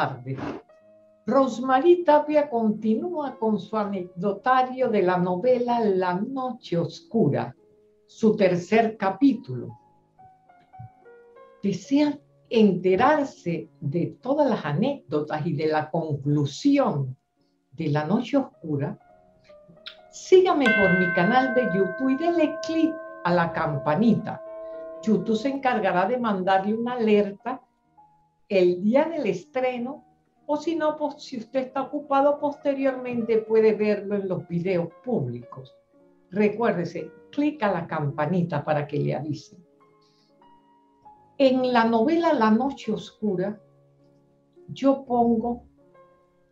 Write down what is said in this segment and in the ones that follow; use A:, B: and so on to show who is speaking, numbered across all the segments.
A: Tardes. Rosmarie Tapia continúa con su anecdotario de la novela La Noche Oscura, su tercer capítulo. Desean enterarse de todas las anécdotas y de la conclusión de La Noche Oscura. Sígame por mi canal de YouTube y denle clic a la campanita. YouTube se encargará de mandarle una alerta el día del estreno o si no, pues, si usted está ocupado posteriormente puede verlo en los videos públicos. Recuérdese, clic a la campanita para que le avisen. En la novela La Noche Oscura, yo pongo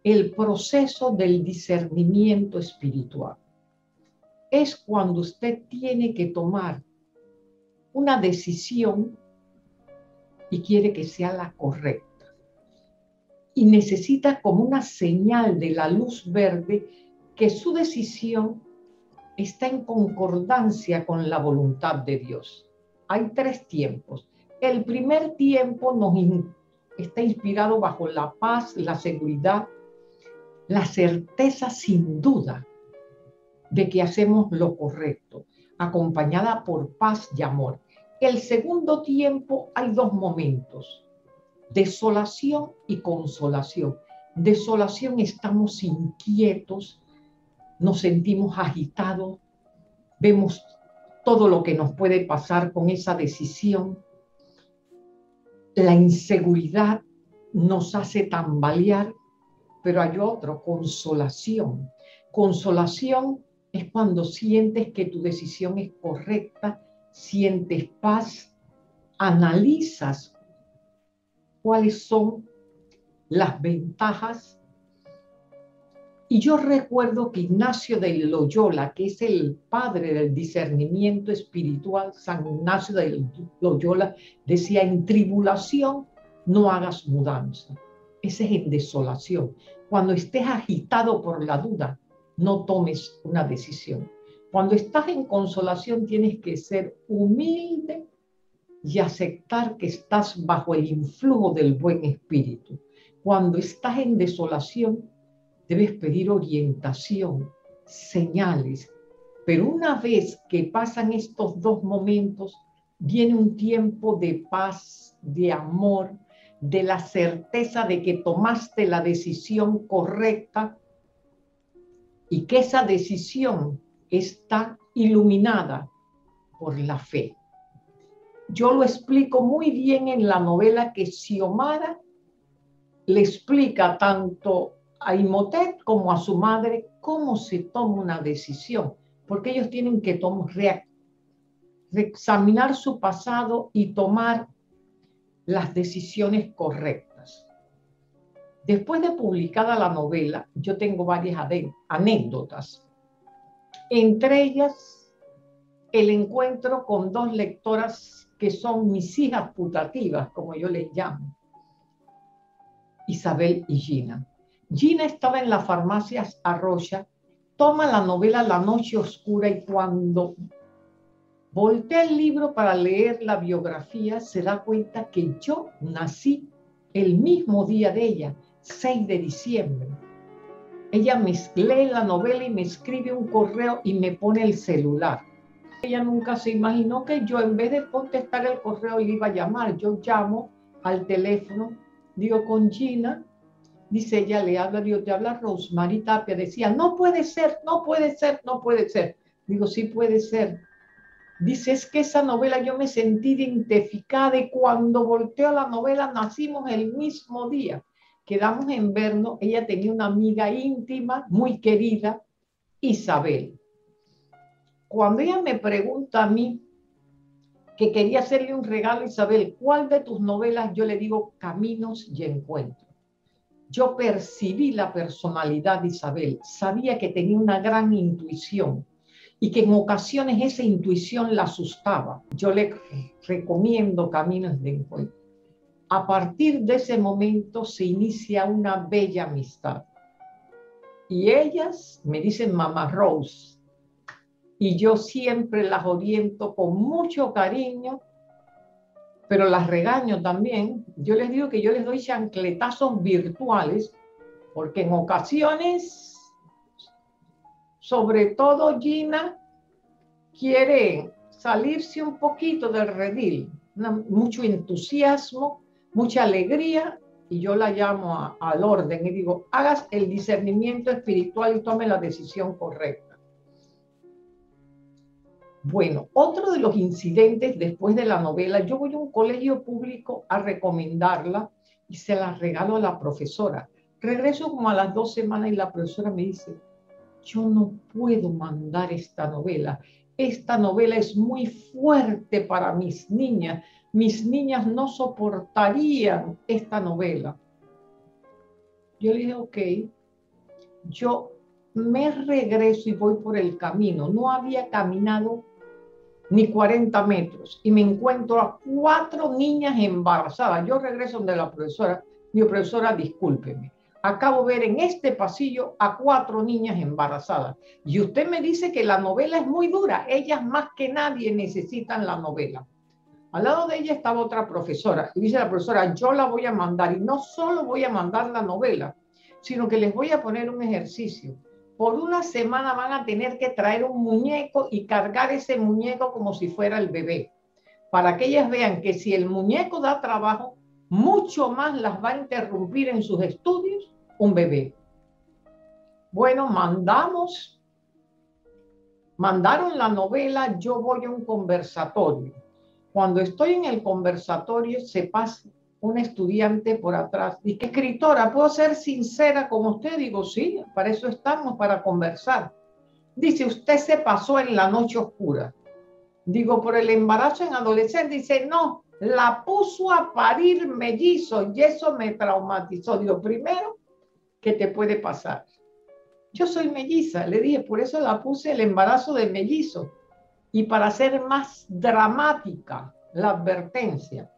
A: el proceso del discernimiento espiritual. Es cuando usted tiene que tomar una decisión y quiere que sea la correcta. Y necesita como una señal de la luz verde que su decisión está en concordancia con la voluntad de Dios. Hay tres tiempos. El primer tiempo nos está inspirado bajo la paz, la seguridad, la certeza sin duda de que hacemos lo correcto, acompañada por paz y amor. El segundo tiempo hay dos momentos, desolación y consolación. Desolación estamos inquietos, nos sentimos agitados, vemos todo lo que nos puede pasar con esa decisión. La inseguridad nos hace tambalear, pero hay otro, consolación. Consolación es cuando sientes que tu decisión es correcta sientes paz, analizas cuáles son las ventajas. Y yo recuerdo que Ignacio de Loyola, que es el padre del discernimiento espiritual, San Ignacio de Loyola, decía, en tribulación no hagas mudanza. Ese es en desolación. Cuando estés agitado por la duda, no tomes una decisión. Cuando estás en consolación tienes que ser humilde y aceptar que estás bajo el influjo del buen espíritu. Cuando estás en desolación, debes pedir orientación, señales. Pero una vez que pasan estos dos momentos, viene un tiempo de paz, de amor, de la certeza de que tomaste la decisión correcta y que esa decisión está iluminada por la fe. Yo lo explico muy bien en la novela que Xiomara le explica tanto a Imhotep como a su madre cómo se toma una decisión, porque ellos tienen que tomar, examinar su pasado y tomar las decisiones correctas. Después de publicada la novela, yo tengo varias anécdotas entre ellas, el encuentro con dos lectoras que son mis hijas putativas, como yo les llamo, Isabel y Gina. Gina estaba en las farmacias Arroya, toma la novela La Noche Oscura y cuando voltea el libro para leer la biografía, se da cuenta que yo nací el mismo día de ella, 6 de diciembre. Ella me lee la novela y me escribe un correo y me pone el celular. Ella nunca se imaginó que yo en vez de contestar el correo le iba a llamar. Yo llamo al teléfono, digo con Gina, dice ella, le habla, digo, te habla Rosemary Tapia, decía, no puede ser, no puede ser, no puede ser. Digo, sí puede ser. Dice, es que esa novela yo me sentí identificada y cuando volteo la novela nacimos el mismo día quedamos en vernos, ella tenía una amiga íntima, muy querida, Isabel. Cuando ella me pregunta a mí que quería hacerle un regalo a Isabel, ¿cuál de tus novelas? Yo le digo Caminos y Encuentros. Yo percibí la personalidad de Isabel, sabía que tenía una gran intuición y que en ocasiones esa intuición la asustaba. Yo le recomiendo Caminos de Encuentro a partir de ese momento se inicia una bella amistad. Y ellas me dicen Mamá Rose. Y yo siempre las oriento con mucho cariño pero las regaño también. Yo les digo que yo les doy chancletazos virtuales, porque en ocasiones, sobre todo Gina, quiere salirse un poquito del redil, mucho entusiasmo, mucha alegría, y yo la llamo al orden y digo, hagas el discernimiento espiritual y tome la decisión correcta. Bueno, otro de los incidentes después de la novela, yo voy a un colegio público a recomendarla y se la regalo a la profesora. Regreso como a las dos semanas y la profesora me dice, yo no puedo mandar esta novela. Esta novela es muy fuerte para mis niñas mis niñas no soportarían esta novela. Yo le dije, ok, yo me regreso y voy por el camino. No había caminado ni 40 metros y me encuentro a cuatro niñas embarazadas. Yo regreso donde la profesora, mi profesora, discúlpeme. Acabo de ver en este pasillo a cuatro niñas embarazadas. Y usted me dice que la novela es muy dura. Ellas más que nadie necesitan la novela. Al lado de ella estaba otra profesora y dice la profesora, yo la voy a mandar y no solo voy a mandar la novela, sino que les voy a poner un ejercicio. Por una semana van a tener que traer un muñeco y cargar ese muñeco como si fuera el bebé, para que ellas vean que si el muñeco da trabajo, mucho más las va a interrumpir en sus estudios un bebé. Bueno, mandamos, mandaron la novela, yo voy a un conversatorio cuando estoy en el conversatorio, se pasa un estudiante por atrás. Dice, escritora, ¿puedo ser sincera con usted? Digo, sí, para eso estamos, para conversar. Dice, usted se pasó en la noche oscura. Digo, por el embarazo en adolescente. Dice, no, la puso a parir mellizo y eso me traumatizó. Digo, primero, ¿qué te puede pasar? Yo soy melliza, le dije, por eso la puse el embarazo de mellizo. Y para hacer más dramática la advertencia,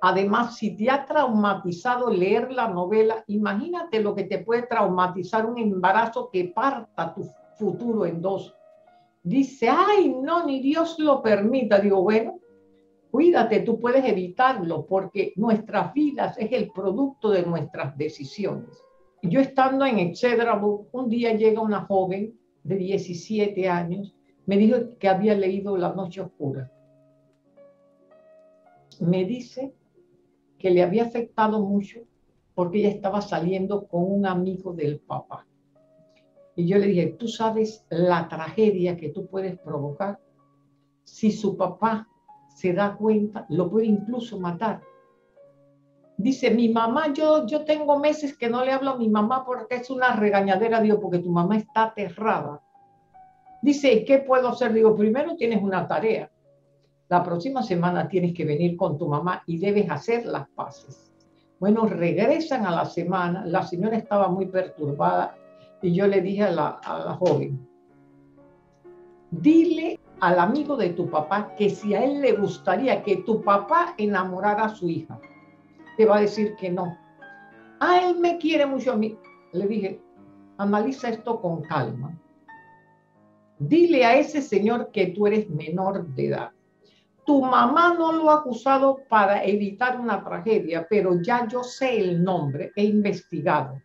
A: además, si te ha traumatizado leer la novela, imagínate lo que te puede traumatizar un embarazo que parta tu futuro en dos. Dice, ay, no, ni Dios lo permita. Digo, bueno, cuídate, tú puedes evitarlo porque nuestras vidas es el producto de nuestras decisiones. Yo estando en Excedra, un día llega una joven de 17 años me dijo que había leído La Noche Oscura. Me dice que le había afectado mucho porque ella estaba saliendo con un amigo del papá. Y yo le dije, tú sabes la tragedia que tú puedes provocar. Si su papá se da cuenta, lo puede incluso matar. Dice, mi mamá, yo, yo tengo meses que no le hablo a mi mamá porque es una regañadera, Dios, porque tu mamá está aterrada Dice, ¿qué puedo hacer? Digo, primero tienes una tarea. La próxima semana tienes que venir con tu mamá y debes hacer las paces. Bueno, regresan a la semana. La señora estaba muy perturbada y yo le dije a la, a joven, dile al amigo de tu papá que si a él le gustaría que tu papá enamorara a su hija, te va a decir que no. Ah, él me quiere mucho a mí. Le dije, analiza esto con calma. Dile a ese señor que tú eres menor de edad. Tu mamá no lo ha acusado para evitar una tragedia, pero ya yo sé el nombre, he investigado.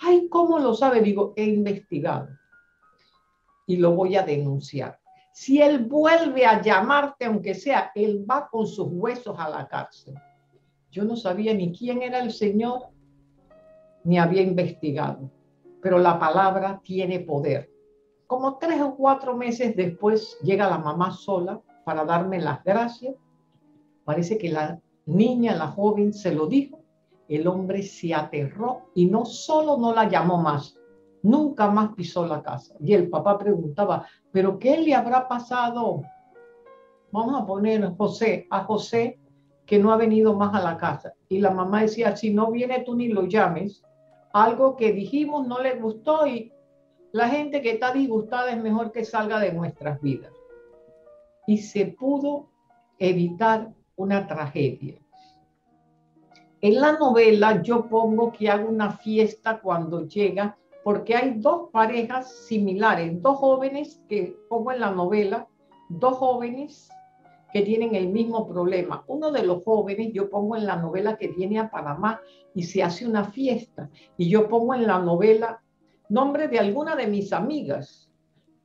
A: Ay, ¿cómo lo sabe? Digo, he investigado. Y lo voy a denunciar. Si él vuelve a llamarte, aunque sea, él va con sus huesos a la cárcel. Yo no sabía ni quién era el Señor, ni había investigado. Pero la palabra tiene poder. Como tres o cuatro meses después llega la mamá sola para darme las gracias. Parece que la niña, la joven, se lo dijo. El hombre se aterró y no solo no la llamó más, nunca más pisó la casa. Y el papá preguntaba, ¿pero qué le habrá pasado? Vamos a poner a José, a José que no ha venido más a la casa. Y la mamá decía, si no viene tú ni lo llames, algo que dijimos no le gustó y la gente que está disgustada es mejor que salga de nuestras vidas. Y se pudo evitar una tragedia. En la novela yo pongo que hago una fiesta cuando llega, porque hay dos parejas similares, dos jóvenes que pongo en la novela, dos jóvenes que tienen el mismo problema. Uno de los jóvenes, yo pongo en la novela que viene a Panamá y se hace una fiesta, y yo pongo en la novela nombre de alguna de mis amigas.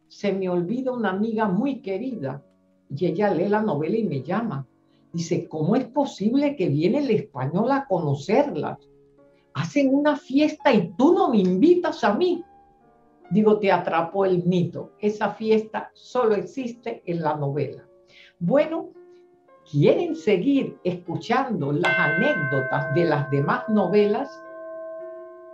A: Se me olvida una amiga muy querida y ella lee la novela y me llama. Dice, ¿cómo es posible que viene el español a conocerlas? Hacen una fiesta y tú no me invitas a mí. Digo, te atrapó el mito. Esa fiesta solo existe en la novela. Bueno, ¿quieren seguir escuchando las anécdotas de las demás novelas?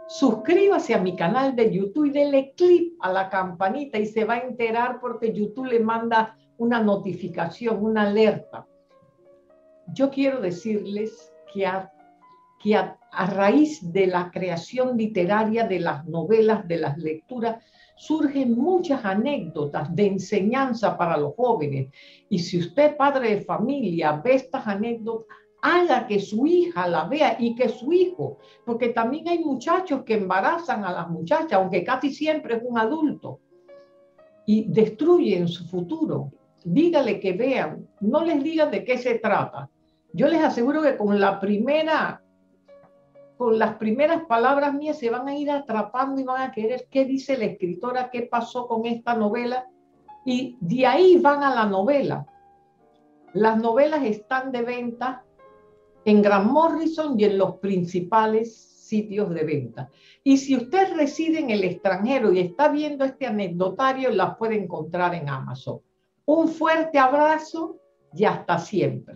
A: Suscríbase a mi canal de YouTube y dele clic a la campanita y se va a enterar porque YouTube le manda una notificación, una alerta. Yo quiero decirles que a, que a raíz de la creación literaria de las novelas, de las lecturas, surgen muchas anécdotas de enseñanza para los jóvenes. Y si usted, padre de familia, ve estas anécdotas, haga que su hija la vea y que su hijo, porque también hay muchachos que embarazan a las muchachas, aunque casi siempre es un adulto, y destruyen su futuro. Dígale que vean, no les digan de qué se trata. Yo les aseguro que con la primera con las primeras palabras mías se van a ir atrapando y van a querer qué dice la escritora, qué pasó con esta novela, y de ahí van a la novela. Las novelas están de venta en Gran Morrison y en los principales sitios de venta. Y si usted reside en el extranjero y está viendo este anecdotario, las puede encontrar en Amazon. Un fuerte abrazo y hasta siempre.